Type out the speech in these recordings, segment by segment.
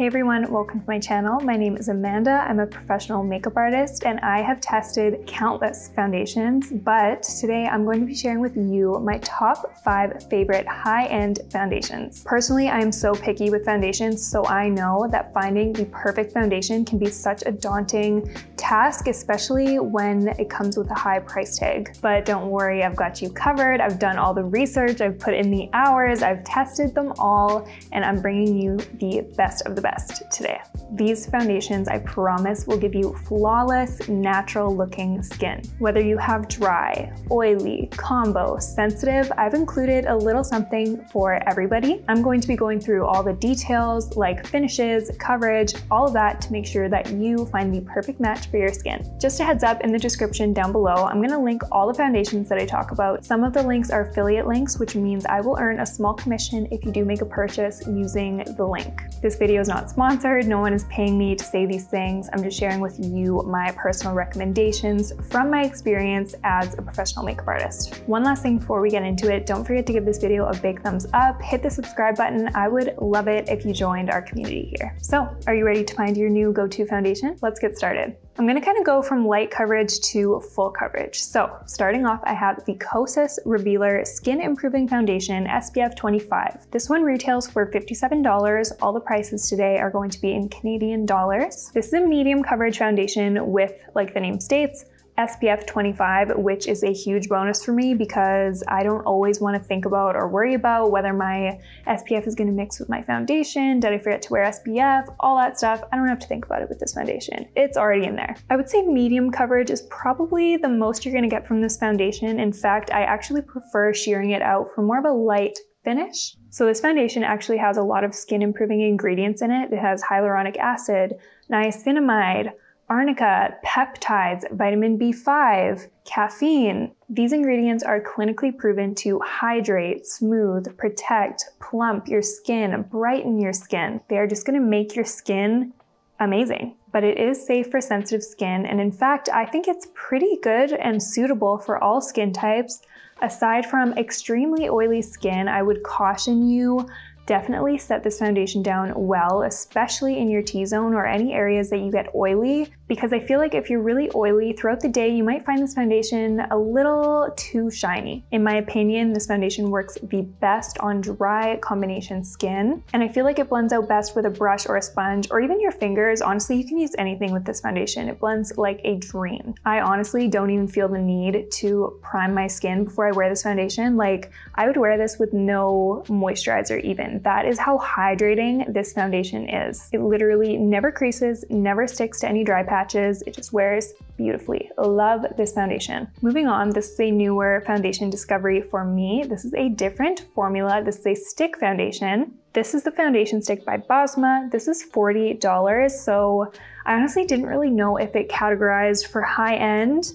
Hey everyone, welcome to my channel. My name is Amanda. I'm a professional makeup artist and I have tested countless foundations, but today I'm going to be sharing with you my top five favorite high-end foundations. Personally, I'm so picky with foundations, so I know that finding the perfect foundation can be such a daunting task, especially when it comes with a high price tag. But don't worry, I've got you covered. I've done all the research, I've put in the hours, I've tested them all, and I'm bringing you the best of the best today. These foundations, I promise, will give you flawless, natural looking skin. Whether you have dry, oily, combo, sensitive, I've included a little something for everybody. I'm going to be going through all the details like finishes, coverage, all of that to make sure that you find the perfect match for your skin. Just a heads up in the description down below, I'm gonna link all the foundations that I talk about. Some of the links are affiliate links, which means I will earn a small commission if you do make a purchase using the link. This video is not sponsored, no one is paying me to say these things. I'm just sharing with you my personal recommendations from my experience as a professional makeup artist. One last thing before we get into it, don't forget to give this video a big thumbs up, hit the subscribe button. I would love it if you joined our community here. So are you ready to find your new go-to foundation? Let's get started. I'm gonna kind of go from light coverage to full coverage. So starting off, I have the Kosas Revealer Skin Improving Foundation SPF 25. This one retails for $57. All the prices today are going to be in Canadian dollars. This is a medium coverage foundation with, like the name states, SPF 25, which is a huge bonus for me because I don't always want to think about or worry about whether my SPF is going to mix with my foundation. Did I forget to wear SPF? All that stuff. I don't have to think about it with this foundation. It's already in there. I would say medium coverage is probably the most you're going to get from this foundation. In fact, I actually prefer sheering it out for more of a light finish. So this foundation actually has a lot of skin improving ingredients in it. It has hyaluronic acid, niacinamide, arnica, peptides, vitamin B5, caffeine. These ingredients are clinically proven to hydrate, smooth, protect, plump your skin, brighten your skin. They are just gonna make your skin amazing. But it is safe for sensitive skin, and in fact, I think it's pretty good and suitable for all skin types. Aside from extremely oily skin, I would caution you definitely set this foundation down well, especially in your T-zone or any areas that you get oily, because I feel like if you're really oily throughout the day, you might find this foundation a little too shiny. In my opinion, this foundation works the best on dry combination skin, and I feel like it blends out best with a brush or a sponge or even your fingers. Honestly, you can use anything with this foundation. It blends like a dream. I honestly don't even feel the need to prime my skin before I wear this foundation. Like, I would wear this with no moisturizer even. That is how hydrating this foundation is. It literally never creases, never sticks to any dry patches. It just wears beautifully. Love this foundation. Moving on, this is a newer foundation discovery for me. This is a different formula. This is a stick foundation. This is the foundation stick by Basma. This is $40. So I honestly didn't really know if it categorized for high end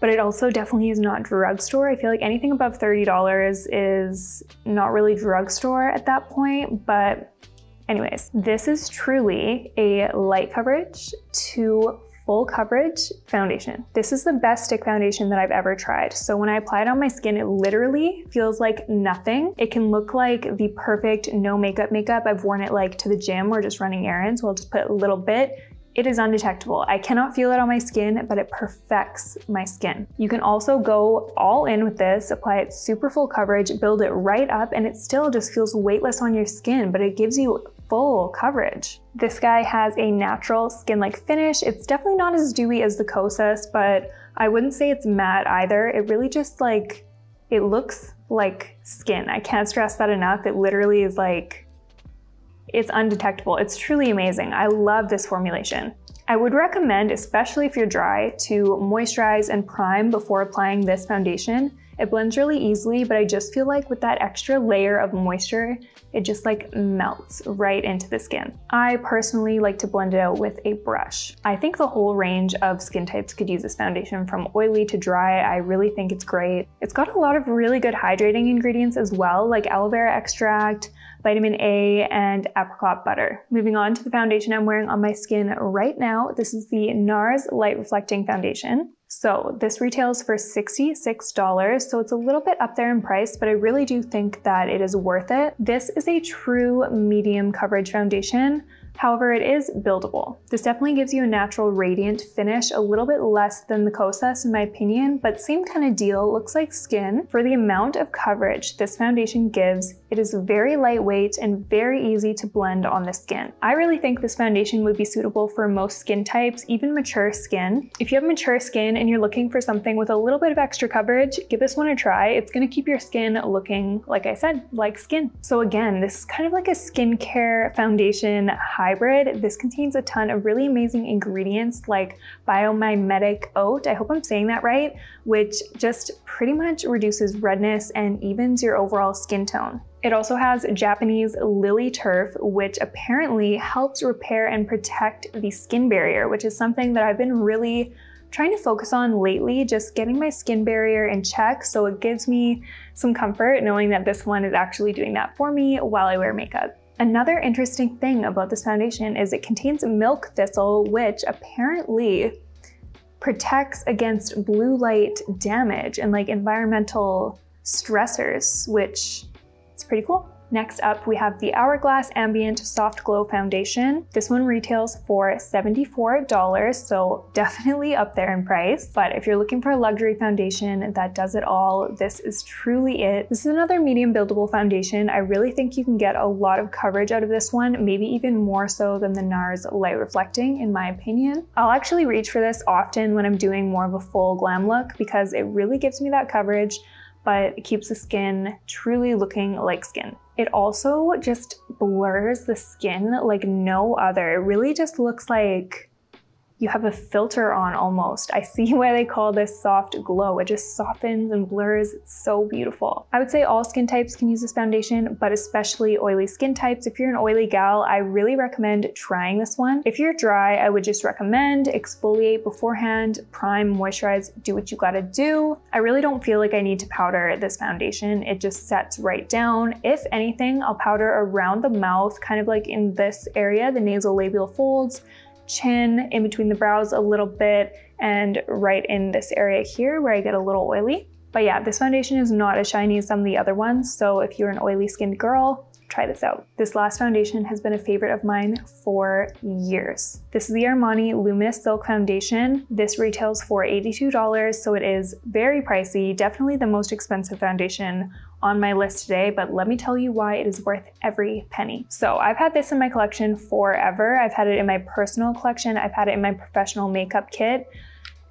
but it also definitely is not drugstore. I feel like anything above $30 is not really drugstore at that point, but anyways, this is truly a light coverage to full coverage foundation. This is the best stick foundation that I've ever tried. So when I apply it on my skin, it literally feels like nothing. It can look like the perfect no makeup makeup. I've worn it like to the gym or just running errands. We'll just put a little bit it is undetectable. I cannot feel it on my skin, but it perfects my skin. You can also go all in with this, apply it super full coverage, build it right up, and it still just feels weightless on your skin, but it gives you full coverage. This guy has a natural skin-like finish. It's definitely not as dewy as the Kosas, but I wouldn't say it's matte either. It really just like, it looks like skin. I can't stress that enough. It literally is like it's undetectable. It's truly amazing. I love this formulation. I would recommend, especially if you're dry, to moisturize and prime before applying this foundation. It blends really easily, but I just feel like with that extra layer of moisture, it just like melts right into the skin. I personally like to blend it out with a brush. I think the whole range of skin types could use this foundation from oily to dry. I really think it's great. It's got a lot of really good hydrating ingredients as well, like aloe vera extract, vitamin A, and apricot butter. Moving on to the foundation I'm wearing on my skin right now. This is the NARS Light Reflecting Foundation. So this retails for $66, so it's a little bit up there in price, but I really do think that it is worth it. This is a true medium coverage foundation. However, it is buildable. This definitely gives you a natural radiant finish, a little bit less than the Kosas in my opinion, but same kind of deal, looks like skin. For the amount of coverage this foundation gives, it is very lightweight and very easy to blend on the skin. I really think this foundation would be suitable for most skin types, even mature skin. If you have mature skin and you're looking for something with a little bit of extra coverage, give this one a try. It's gonna keep your skin looking, like I said, like skin. So again, this is kind of like a skincare foundation hybrid. This contains a ton of really amazing ingredients like biomimetic oat, I hope I'm saying that right, which just pretty much reduces redness and evens your overall skin tone. It also has Japanese lily turf, which apparently helps repair and protect the skin barrier, which is something that I've been really trying to focus on lately, just getting my skin barrier in check. So it gives me some comfort knowing that this one is actually doing that for me while I wear makeup. Another interesting thing about this foundation is it contains milk thistle, which apparently protects against blue light damage and like environmental stressors, which is pretty cool. Next up, we have the Hourglass Ambient Soft Glow Foundation. This one retails for $74, so definitely up there in price. But if you're looking for a luxury foundation that does it all, this is truly it. This is another medium buildable foundation. I really think you can get a lot of coverage out of this one, maybe even more so than the NARS Light Reflecting, in my opinion. I'll actually reach for this often when I'm doing more of a full glam look because it really gives me that coverage but it keeps the skin truly looking like skin. It also just blurs the skin like no other. It really just looks like you have a filter on almost. I see why they call this soft glow. It just softens and blurs. It's so beautiful. I would say all skin types can use this foundation, but especially oily skin types. If you're an oily gal, I really recommend trying this one. If you're dry, I would just recommend exfoliate beforehand, prime, moisturize, do what you gotta do. I really don't feel like I need to powder this foundation. It just sets right down. If anything, I'll powder around the mouth, kind of like in this area, the nasal labial folds, chin, in between the brows a little bit, and right in this area here where I get a little oily. But yeah, this foundation is not as shiny as some of the other ones, so if you're an oily skinned girl, try this out. This last foundation has been a favorite of mine for years. This is the Armani Luminous Silk Foundation. This retails for $82, so it is very pricey, definitely the most expensive foundation on my list today, but let me tell you why it is worth every penny. So I've had this in my collection forever. I've had it in my personal collection. I've had it in my professional makeup kit.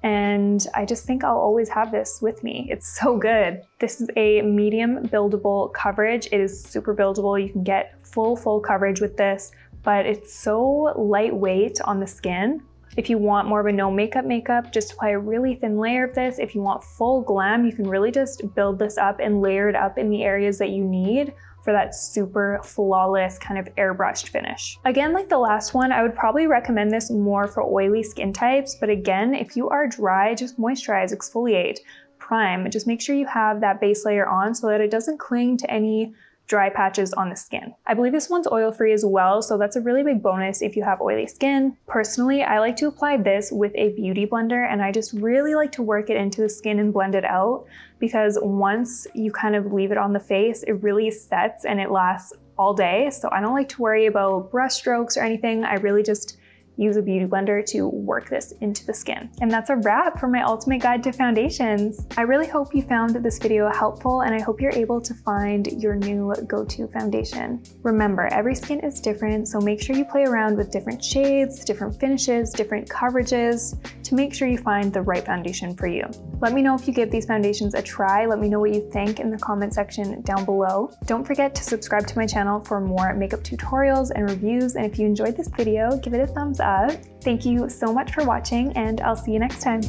And I just think I'll always have this with me. It's so good. This is a medium buildable coverage. It is super buildable. You can get full, full coverage with this, but it's so lightweight on the skin. If you want more of a no makeup makeup, just apply a really thin layer of this. If you want full glam, you can really just build this up and layer it up in the areas that you need for that super flawless kind of airbrushed finish. Again, like the last one, I would probably recommend this more for oily skin types, but again, if you are dry, just moisturize, exfoliate, prime. Just make sure you have that base layer on so that it doesn't cling to any dry patches on the skin. I believe this one's oil free as well, so that's a really big bonus if you have oily skin. Personally, I like to apply this with a beauty blender and I just really like to work it into the skin and blend it out because once you kind of leave it on the face, it really sets and it lasts all day. So I don't like to worry about brush strokes or anything. I really just use a beauty blender to work this into the skin. And that's a wrap for my ultimate guide to foundations. I really hope you found this video helpful and I hope you're able to find your new go-to foundation. Remember, every skin is different, so make sure you play around with different shades, different finishes, different coverages to make sure you find the right foundation for you. Let me know if you give these foundations a try. Let me know what you think in the comment section down below. Don't forget to subscribe to my channel for more makeup tutorials and reviews. And if you enjoyed this video, give it a thumbs Thank you so much for watching and I'll see you next time.